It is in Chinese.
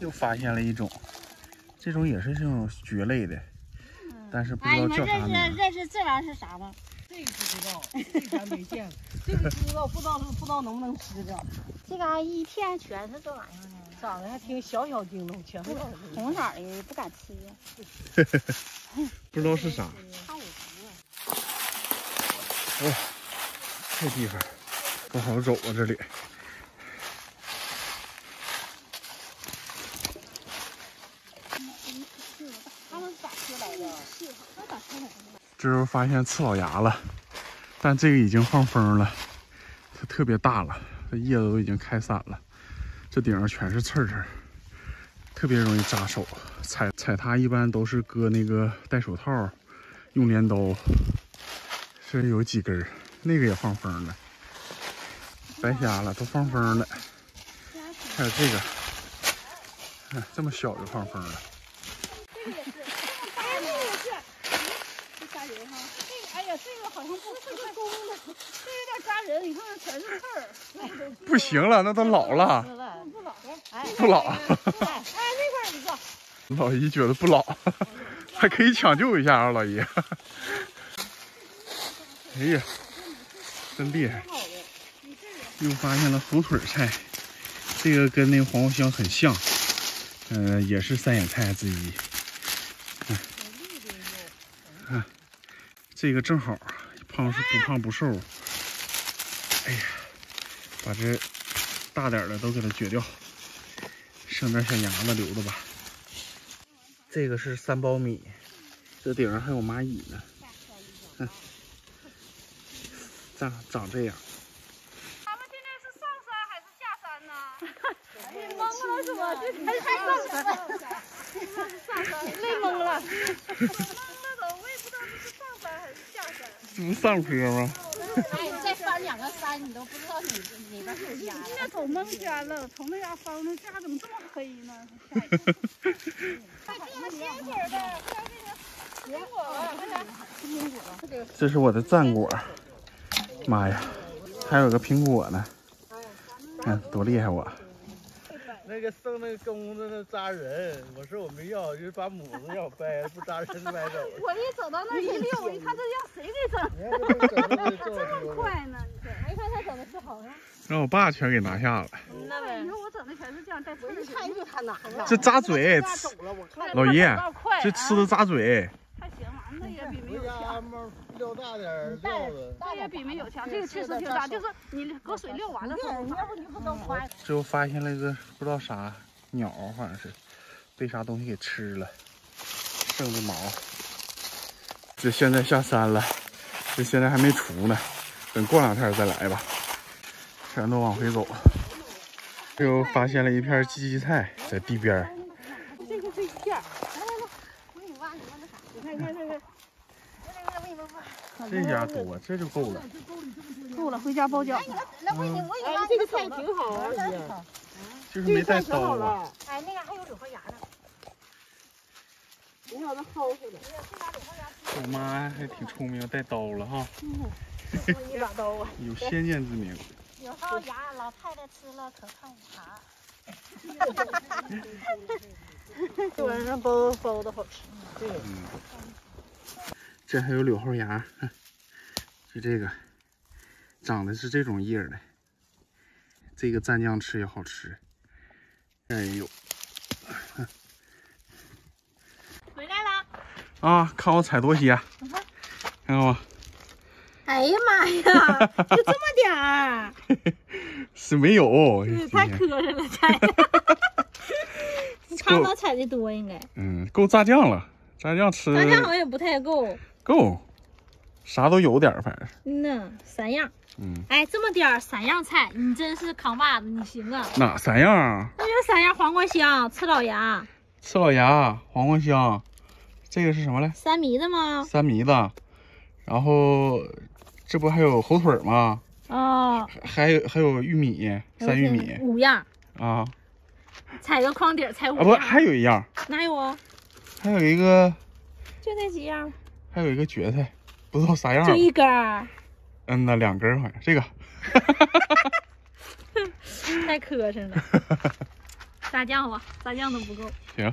又发现了一种，这种也是这种蕨类的，但是不知哎，道你们认识。认识这玩意儿是啥吗？这个不知道，这个咱没见过。这个知道，不知道不知道能不能吃着。这嘎一片全是这玩意儿呢，长得还挺小小叮咚，全是红色的不敢吃。不知道是啥。怕有毒啊。哇，这地方不好走啊，这里。他们咋出来的？那咋出来的？这时候发现刺老芽了，但这个已经放风了，它特别大了，这叶子都已经开散了，这顶上全是刺刺，特别容易扎手。踩踩它一般都是搁那个戴手套，用镰刀。这有几根，那个也放风了，白瞎了，都放风了。还有这个，看这么小就放风了。这个也是，哎，这个也是，这吓人哈。这个，哎呀，这个好像不是个公的，这有点扎人。你看看，全是刺儿。不行了，那都老了，不老的，哎，不老。哎，那块儿一个，老姨觉得不老，还可以抢救一下啊，老姨。哎呀，真厉害！又发现了火腿菜，这个跟那个黄瓜香很像，呃，也是三眼菜之一。看，看，这个正好，胖是不胖不瘦。哎呀，把这大点的都给它撅掉，剩点小芽子留着吧。这个是三苞米，这顶上还有蚂蚁呢。看，长长这样。咱们现在是上山还是下山呢？累懵了是吧？这还还上山，上 山累懵了。懵了都，我也不知道这是上山还是下山。这不上坡吗？哎，你再翻两个山，你都不知道哪哪边是家现在走蒙圈了，从那家翻那家怎么这么黑呢？这个鲜水的，看这个苹果吧，看看。这是我的战果，妈呀，还有个苹果呢，看多厉害我！那个剩那个公的那扎人，我说我没要，就是把母子要掰了，不扎人就掰走了。我一走到那儿一溜，我一看这要谁给整？这整的这么，快呢？你这，没看他整的是好呢。让我爸全给拿下了。那呗你，说我整的全是这样带刺儿的，看就他拿了。这扎嘴，老爷，这吃的扎嘴。还行，完了也比没有强，猫撂大点儿料子。这也比没有强，这个确实挺大，就是你搁水溜完了之后，要不你不能翻。最后发现了一个不知道啥鸟，好像是被啥东西给吃了，剩的毛。这现在下山了，这现在还没出呢，等过两天再来吧。全都往回走。又发现了一片荠荠菜在地边儿，这个这一片儿，来来来，我给你挖，你挖那啥，你看你看看看。这家多，这就够了。够了，回家包饺子。来，我给你，我给你挖。哎，这个菜挺好啊，姐。就是没带刀哎，那个还有柳花芽呢。你看那薅出来。我妈还挺聪明，带刀了哈，一把刀啊！有先见之明。柳花芽，老太太吃了可抗寒。这玩意儿包包的好吃。嗯，这还有柳蒿芽，看就这个，长的是这种叶的，这个蘸酱吃也好吃。这也有回来了。啊，看我采多些，看看吗？哎呀妈呀，就这么点儿，是没有，今太磕碜了，采。差不多采的多应该，嗯，够炸酱了，炸酱吃大家好像也不太够。够，啥都有点儿，反正是，嗯呐，三样。嗯，哎，这么点儿三样菜，你真是扛把子，你行啊！哪三样啊？那就三样黄瓜香、刺老芽、刺老芽、黄瓜香，这个是什么来？三迷子吗？三迷子，然后这不还有火腿吗？哦，还有还有玉米，三玉米五样，啊采个筐底儿，采五啊不，样。还有一样，哪有啊？还有一个就那几样，还有一个蕨菜，不知道啥样就。一根儿，嗯呐，两根儿好像这个。太磕碜了。炸酱吧，炸酱都不够。行，